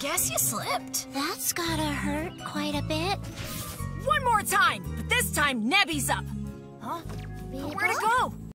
Guess you slipped. That's gotta hurt quite a bit. One more time, but this time Nebby's up. Huh? Where'd?